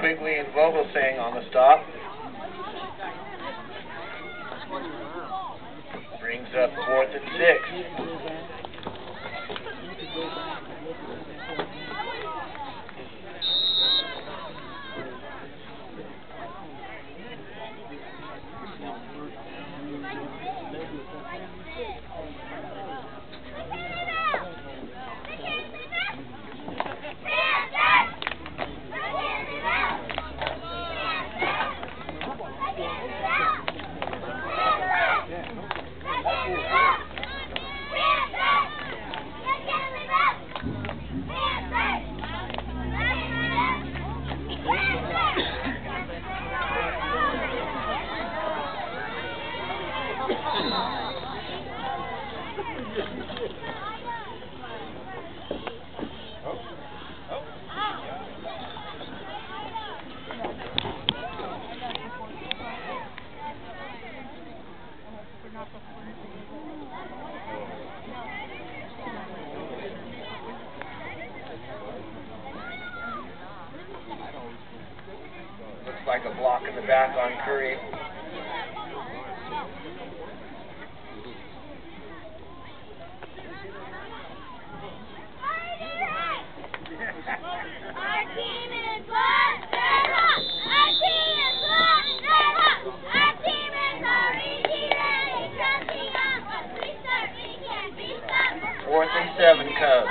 Quigley and Vogel saying on the stop. Brings up fourth and six. like a block in the back on Curry. 437 code.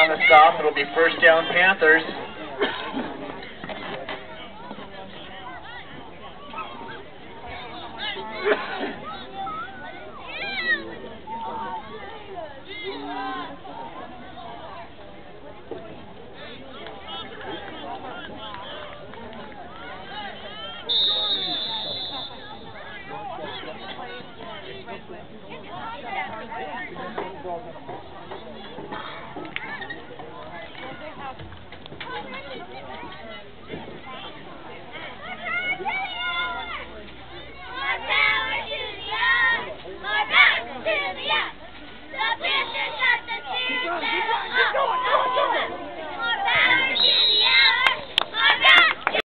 on the stop. It'll be first down Panthers.